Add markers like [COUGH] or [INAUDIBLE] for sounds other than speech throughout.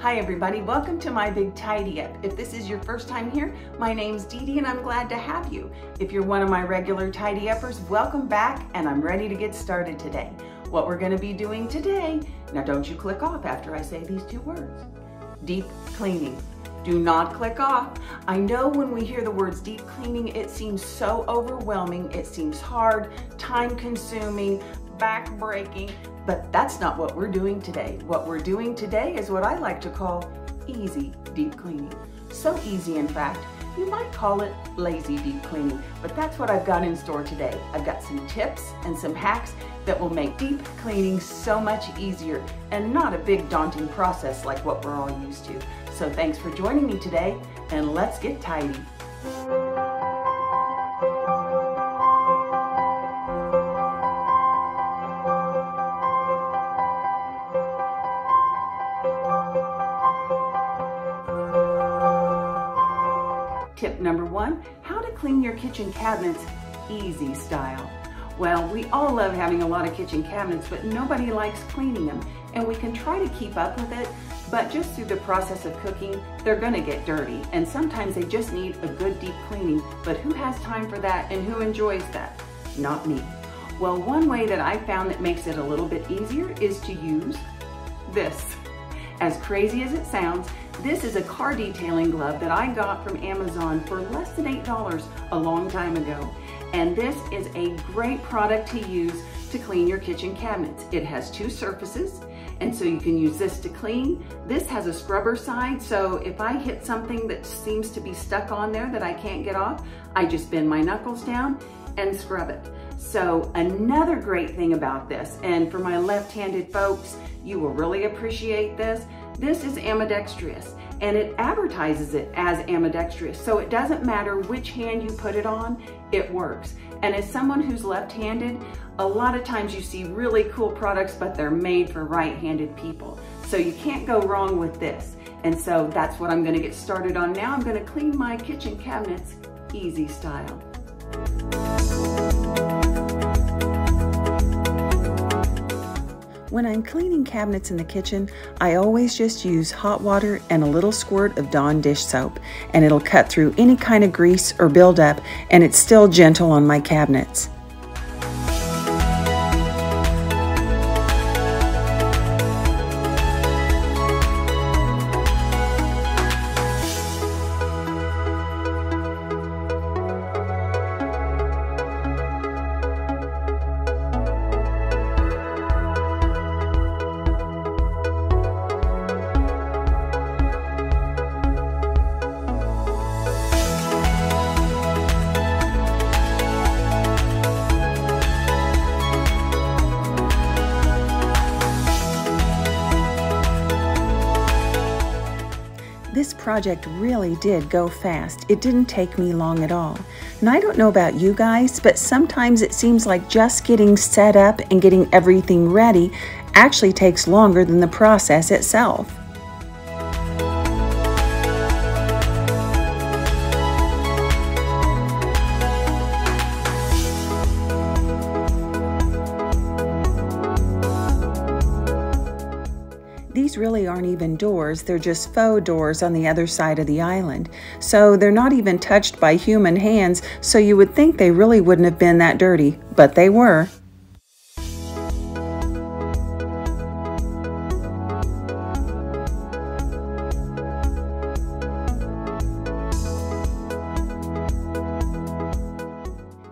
Hi everybody, welcome to my big tidy up. If this is your first time here, my name's DeDe and I'm glad to have you. If you're one of my regular tidy uppers, welcome back and I'm ready to get started today. What we're gonna be doing today, now don't you click off after I say these two words, deep cleaning. Do not click off. I know when we hear the words deep cleaning, it seems so overwhelming. It seems hard, time consuming, back breaking, but that's not what we're doing today. What we're doing today is what I like to call easy deep cleaning. So easy, in fact, you might call it lazy deep cleaning, but that's what I've got in store today. I've got some tips and some hacks that will make deep cleaning so much easier and not a big daunting process like what we're all used to. So thanks for joining me today and let's get tidy. One, how to clean your kitchen cabinets easy style. Well, we all love having a lot of kitchen cabinets, but nobody likes cleaning them. And we can try to keep up with it, but just through the process of cooking, they're gonna get dirty. And sometimes they just need a good deep cleaning, but who has time for that and who enjoys that? Not me. Well, one way that I found that makes it a little bit easier is to use this. As crazy as it sounds, this is a car detailing glove that I got from Amazon for less than $8 a long time ago. And this is a great product to use to clean your kitchen cabinets. It has two surfaces, and so you can use this to clean. This has a scrubber side, so if I hit something that seems to be stuck on there that I can't get off, I just bend my knuckles down and scrub it. So another great thing about this, and for my left-handed folks, you will really appreciate this, this is ambidextrous and it advertises it as ambidextrous. So it doesn't matter which hand you put it on, it works. And as someone who's left-handed, a lot of times you see really cool products, but they're made for right-handed people. So you can't go wrong with this. And so that's what I'm gonna get started on now. I'm gonna clean my kitchen cabinets easy style. When I'm cleaning cabinets in the kitchen, I always just use hot water and a little squirt of Dawn dish soap, and it'll cut through any kind of grease or buildup, and it's still gentle on my cabinets. Project really did go fast. It didn't take me long at all. And I don't know about you guys, but sometimes it seems like just getting set up and getting everything ready actually takes longer than the process itself. Really aren't even doors, they're just faux doors on the other side of the island. So they're not even touched by human hands, so you would think they really wouldn't have been that dirty, but they were.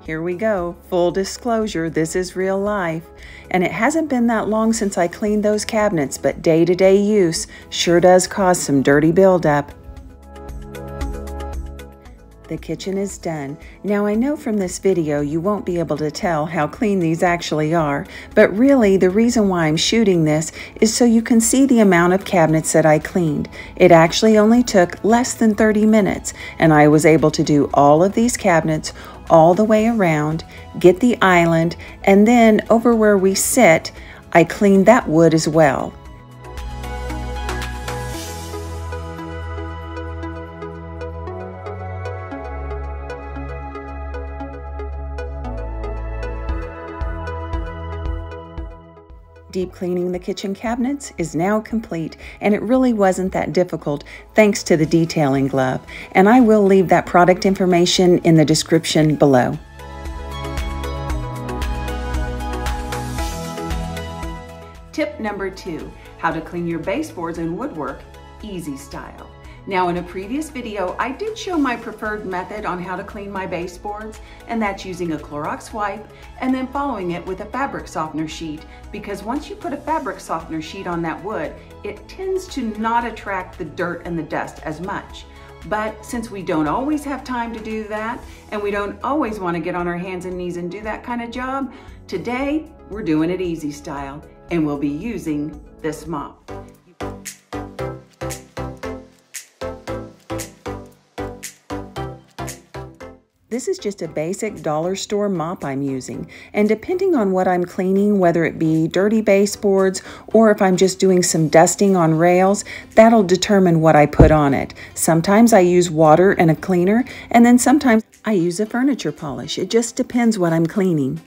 Here we go. Full disclosure, this is real life. And it hasn't been that long since I cleaned those cabinets, but day to day use sure does cause some dirty buildup. The kitchen is done. Now I know from this video you won't be able to tell how clean these actually are, but really the reason why I'm shooting this is so you can see the amount of cabinets that I cleaned. It actually only took less than 30 minutes and I was able to do all of these cabinets all the way around, get the island, and then over where we sit, I cleaned that wood as well. Deep cleaning the kitchen cabinets is now complete, and it really wasn't that difficult thanks to the detailing glove. And I will leave that product information in the description below. Tip number two, how to clean your baseboards and woodwork, easy style. Now in a previous video, I did show my preferred method on how to clean my baseboards, and that's using a Clorox wipe and then following it with a fabric softener sheet because once you put a fabric softener sheet on that wood, it tends to not attract the dirt and the dust as much. But since we don't always have time to do that, and we don't always want to get on our hands and knees and do that kind of job, today we're doing it easy style, and we'll be using this mop. This is just a basic dollar store mop I'm using, and depending on what I'm cleaning, whether it be dirty baseboards or if I'm just doing some dusting on rails, that'll determine what I put on it. Sometimes I use water and a cleaner, and then sometimes I use a furniture polish. It just depends what I'm cleaning.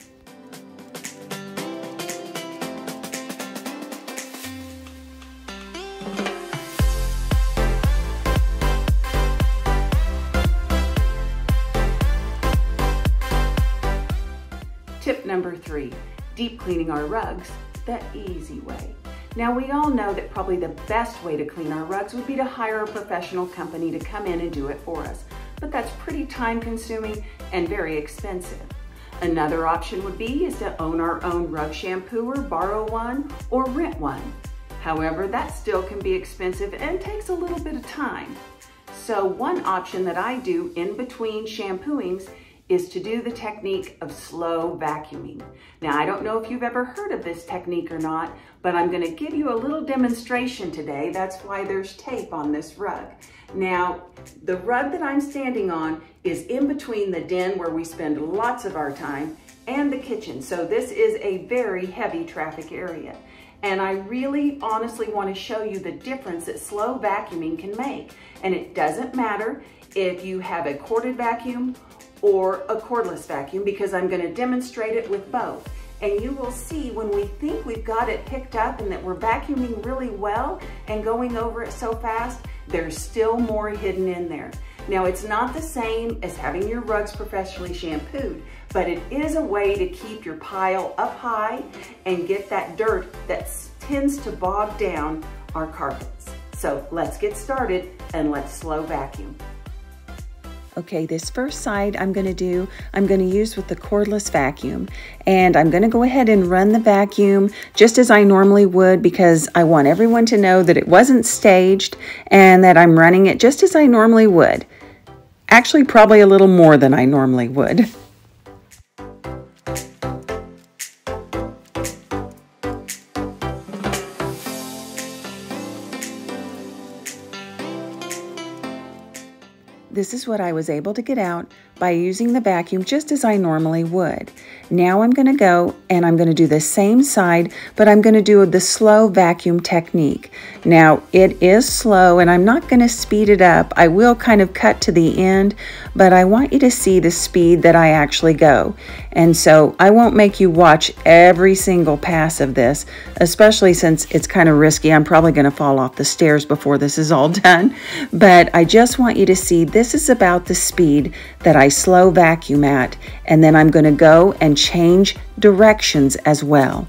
Deep cleaning our rugs the easy way. Now we all know that probably the best way to clean our rugs would be to hire a professional company to come in and do it for us. But that's pretty time consuming and very expensive. Another option would be is to own our own rug shampooer, borrow one, or rent one. However, that still can be expensive and takes a little bit of time. So one option that I do in between shampooings is to do the technique of slow vacuuming. Now, I don't know if you've ever heard of this technique or not, but I'm gonna give you a little demonstration today. That's why there's tape on this rug. Now, the rug that I'm standing on is in between the den where we spend lots of our time and the kitchen. So this is a very heavy traffic area. And I really honestly wanna show you the difference that slow vacuuming can make. And it doesn't matter if you have a corded vacuum or a cordless vacuum because I'm gonna demonstrate it with both. And you will see when we think we've got it picked up and that we're vacuuming really well and going over it so fast, there's still more hidden in there. Now it's not the same as having your rugs professionally shampooed, but it is a way to keep your pile up high and get that dirt that tends to bog down our carpets. So let's get started and let's slow vacuum. Okay, this first side I'm going to do, I'm going to use with the cordless vacuum. And I'm going to go ahead and run the vacuum just as I normally would because I want everyone to know that it wasn't staged and that I'm running it just as I normally would. Actually, probably a little more than I normally would. [LAUGHS] This is what I was able to get out by using the vacuum just as I normally would. Now I'm going to go and I'm going to do the same side, but I'm going to do the slow vacuum technique. Now it is slow and I'm not going to speed it up. I will kind of cut to the end, but I want you to see the speed that I actually go. And so I won't make you watch every single pass of this, especially since it's kind of risky. I'm probably going to fall off the stairs before this is all [LAUGHS] done. But I just want you to see this is about the speed that I slow vacuum at, and then I'm going to go and change directions as well.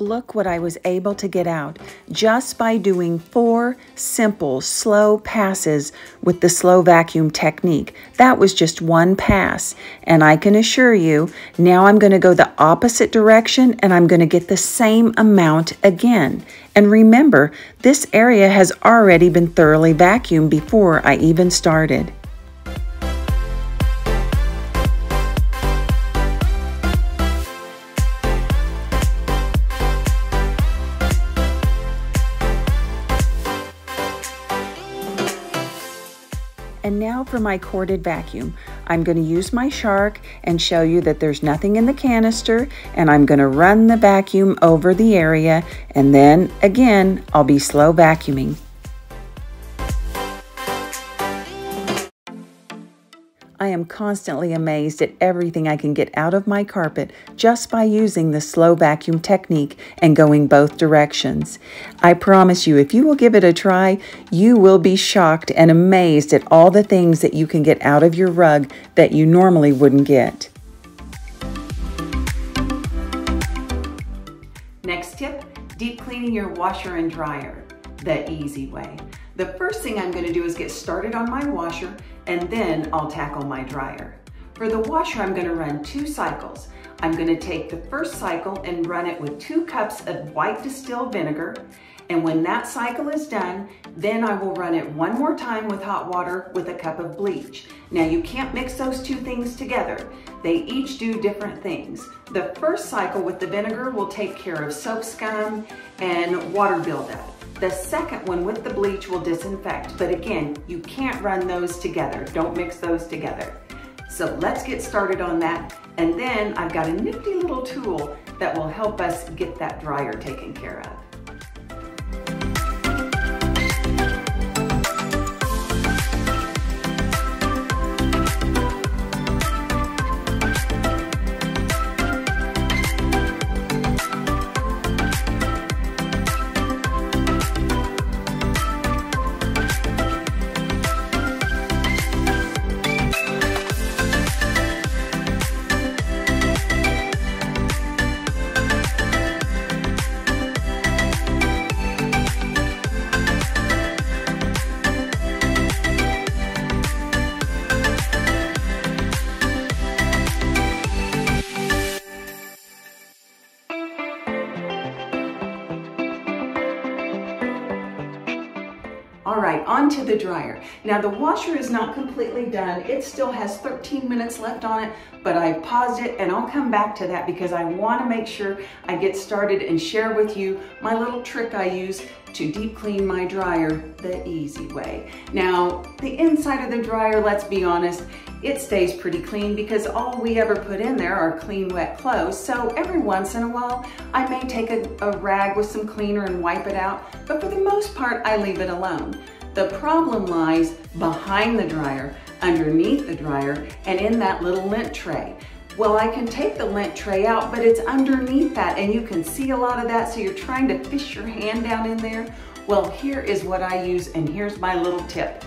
Look what I was able to get out just by doing four simple, slow passes with the slow vacuum technique. That was just one pass. And I can assure you, now I'm going to go the opposite direction and I'm going to get the same amount again. And remember, this area has already been thoroughly vacuumed before I even started. And now for my corded vacuum. I'm going to use my Shark and show you that there's nothing in the canister and I'm going to run the vacuum over the area and then again I'll be slow vacuuming. I am constantly amazed at everything I can get out of my carpet just by using the slow vacuum technique and going both directions. I promise you, if you will give it a try, you will be shocked and amazed at all the things that you can get out of your rug that you normally wouldn't get. Next tip, deep cleaning your washer and dryer the easy way. The first thing I'm gonna do is get started on my washer and then I'll tackle my dryer. For the washer, I'm gonna run two cycles. I'm gonna take the first cycle and run it with two cups of white distilled vinegar. And when that cycle is done, then I will run it one more time with hot water with a cup of bleach. Now you can't mix those two things together. They each do different things. The first cycle with the vinegar will take care of soap scum and water buildup. The second one with the bleach will disinfect, but again, you can't run those together. Don't mix those together. So let's get started on that. And then I've got a nifty little tool that will help us get that dryer taken care of. Now the washer is not completely done. It still has 13 minutes left on it, but I paused it and I'll come back to that because I wanna make sure I get started and share with you my little trick I use to deep clean my dryer the easy way. Now, the inside of the dryer, let's be honest, it stays pretty clean because all we ever put in there are clean, wet clothes. So every once in a while, I may take a, a rag with some cleaner and wipe it out, but for the most part, I leave it alone. The problem lies behind the dryer, underneath the dryer, and in that little lint tray. Well, I can take the lint tray out, but it's underneath that and you can see a lot of that. So you're trying to fish your hand down in there. Well, here is what I use and here's my little tip.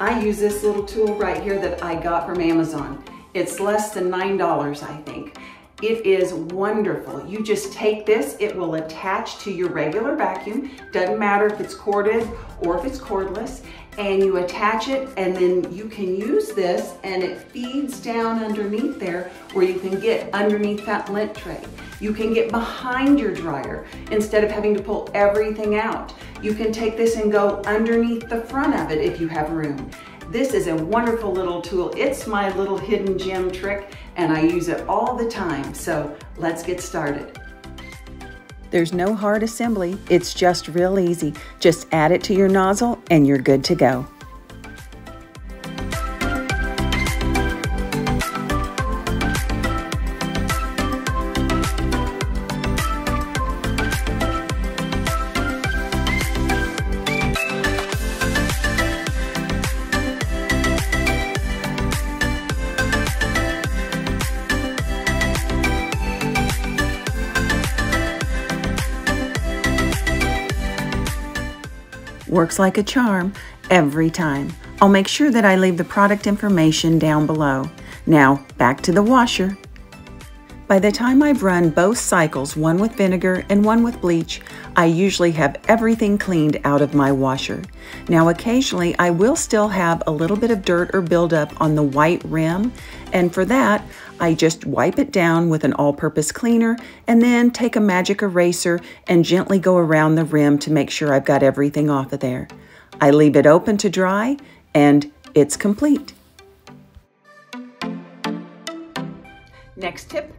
I use this little tool right here that I got from Amazon. It's less than $9, I think. It is wonderful. You just take this, it will attach to your regular vacuum. Doesn't matter if it's corded or if it's cordless. And you attach it and then you can use this and it feeds down underneath there where you can get underneath that lint tray. You can get behind your dryer instead of having to pull everything out. You can take this and go underneath the front of it if you have room. This is a wonderful little tool. It's my little hidden gem trick and I use it all the time. So let's get started. There's no hard assembly. It's just real easy. Just add it to your nozzle and you're good to go. Works like a charm every time. I'll make sure that I leave the product information down below. Now, back to the washer. By the time I've run both cycles, one with vinegar and one with bleach, I usually have everything cleaned out of my washer. Now occasionally I will still have a little bit of dirt or buildup on the white rim, and for that I just wipe it down with an all-purpose cleaner and then take a magic eraser and gently go around the rim to make sure I've got everything off of there. I leave it open to dry and it's complete. Next tip,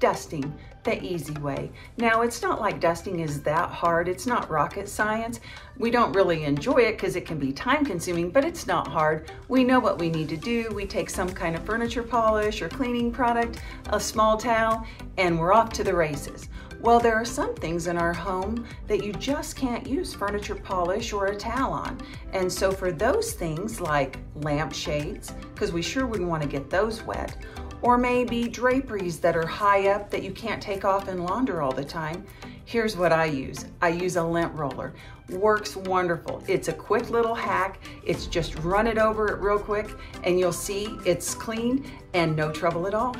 dusting the easy way. Now, it's not like dusting is that hard. It's not rocket science. We don't really enjoy it because it can be time consuming, but it's not hard. We know what we need to do. We take some kind of furniture polish or cleaning product, a small towel, and we're off to the races. Well, there are some things in our home that you just can't use furniture polish or a towel on. And so for those things like lampshades, because we sure wouldn't want to get those wet, or maybe draperies that are high up that you can't take off and launder all the time. Here's what I use. I use a lint roller. Works wonderful. It's a quick little hack. It's just run it over it real quick and you'll see it's clean and no trouble at all.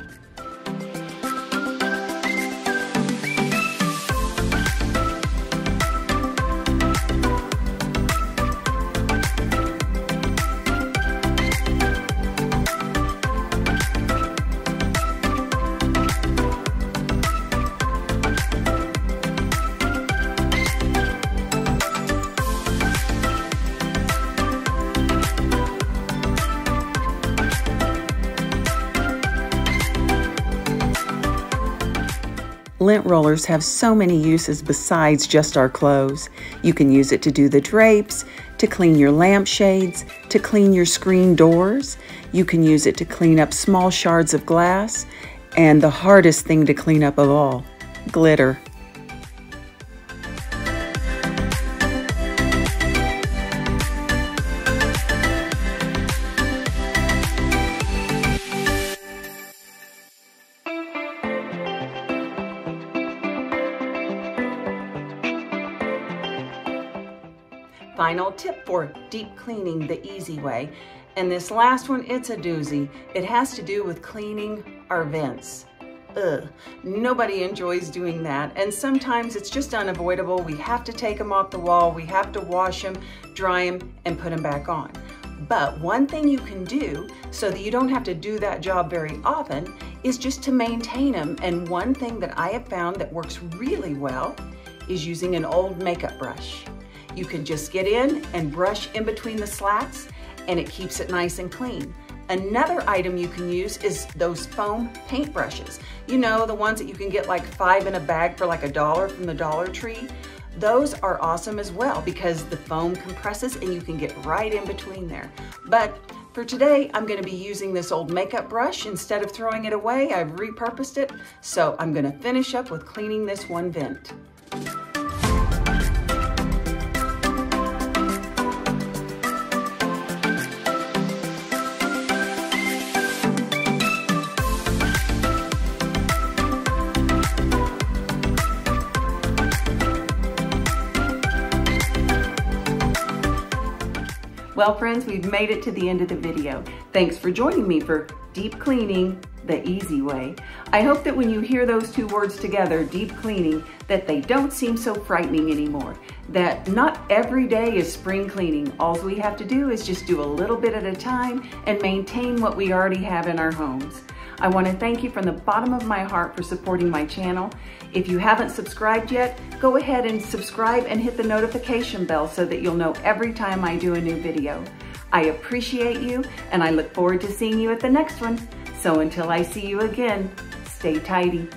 Lint rollers have so many uses besides just our clothes. You can use it to do the drapes, to clean your lampshades, to clean your screen doors. You can use it to clean up small shards of glass, and the hardest thing to clean up of all, glitter. Final tip for deep cleaning the easy way. And this last one, it's a doozy. It has to do with cleaning our vents. Ugh, nobody enjoys doing that. And sometimes it's just unavoidable. We have to take them off the wall. We have to wash them, dry them, and put them back on. But one thing you can do so that you don't have to do that job very often is just to maintain them. And one thing that I have found that works really well is using an old makeup brush. You can just get in and brush in between the slats and it keeps it nice and clean. Another item you can use is those foam paint brushes. You know, the ones that you can get like five in a bag for like a dollar from the Dollar Tree. Those are awesome as well because the foam compresses and you can get right in between there. But for today, I'm gonna be using this old makeup brush. Instead of throwing it away, I've repurposed it. So I'm gonna finish up with cleaning this one vent. Well, friends, we've made it to the end of the video. Thanks for joining me for deep cleaning the easy way. I hope that when you hear those two words together, deep cleaning, that they don't seem so frightening anymore. That not every day is spring cleaning. All we have to do is just do a little bit at a time and maintain what we already have in our homes. I want to thank you from the bottom of my heart for supporting my channel. If you haven't subscribed yet, go ahead and subscribe and hit the notification bell so that you'll know every time I do a new video. I appreciate you and I look forward to seeing you at the next one. So until I see you again, stay tidy.